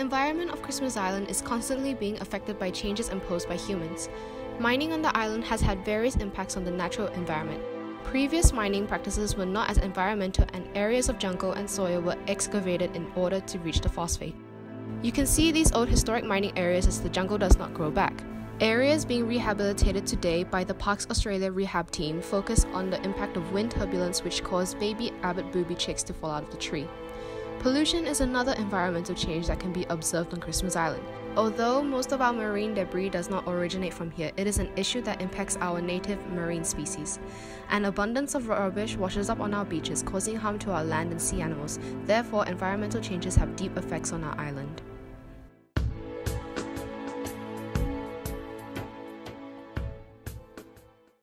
environment of Christmas Island is constantly being affected by changes imposed by humans. Mining on the island has had various impacts on the natural environment. Previous mining practices were not as environmental, and areas of jungle and soil were excavated in order to reach the phosphate. You can see these old historic mining areas as the jungle does not grow back. Areas being rehabilitated today by the Parks Australia rehab team focus on the impact of wind turbulence which caused baby Abbott booby chicks to fall out of the tree. Pollution is another environmental change that can be observed on Christmas Island. Although most of our marine debris does not originate from here, it is an issue that impacts our native marine species. An abundance of rubbish washes up on our beaches, causing harm to our land and sea animals. Therefore, environmental changes have deep effects on our island.